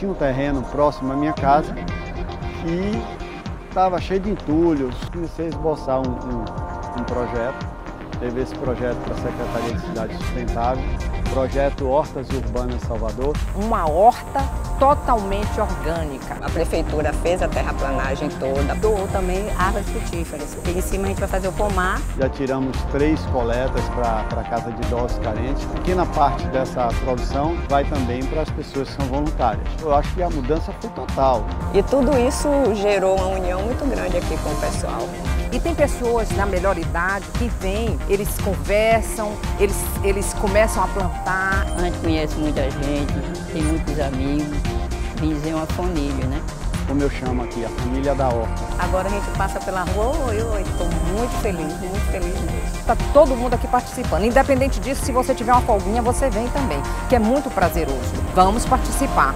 tinha um terreno próximo à minha casa e estava cheio de entulhos. Comecei a esboçar um, um, um projeto, teve esse projeto para a Secretaria de Cidade Sustentável, projeto Hortas Urbanas Salvador. Uma horta totalmente orgânica. A prefeitura fez a terraplanagem toda. Doou também árvores frutíferas. E em cima a gente vai fazer o pomar. Já tiramos três coletas para a casa de idosos carentes. Pequena parte dessa produção vai também para as pessoas que são voluntárias. Eu acho que a mudança foi total. E tudo isso gerou uma união muito grande aqui com o pessoal. E tem pessoas na melhor idade que vêm, eles conversam, eles, eles começam a plantar. A gente conhece muita gente, tem muitos amigos, dizer uma família, né? Como eu chamo aqui, a família da horta. Agora a gente passa pela rua, oi, oi, estou muito feliz, muito feliz mesmo. Está todo mundo aqui participando. Independente disso, se você tiver uma folguinha, você vem também, que é muito prazeroso. Vamos participar.